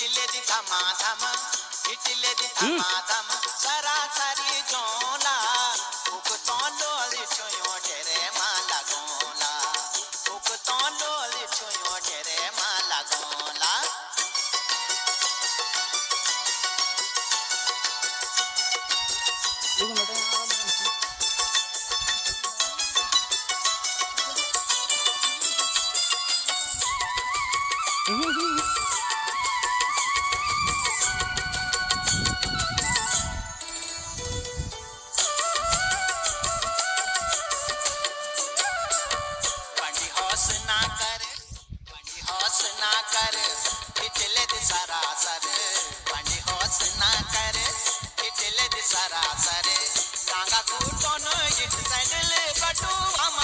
इटलेदी धमा धम इटलेदी धमा धम सरासरी जोला उक तोन लोली छुयो डेरे माला गोला उक Mm-hmm. कर पिछले सरासर बनी होश ना कर पिछले सरासर टांगा कूटोन इट सैडल बटू हम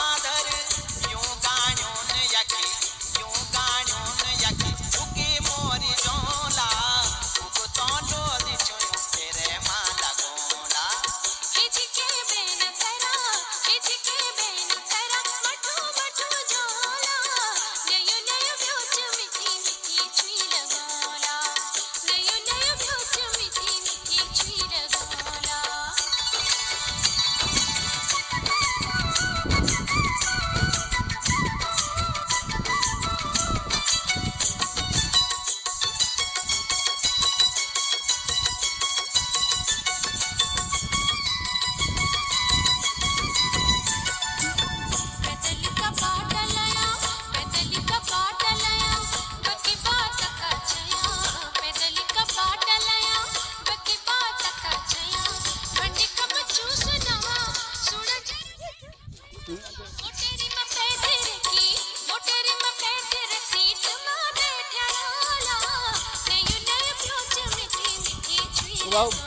well.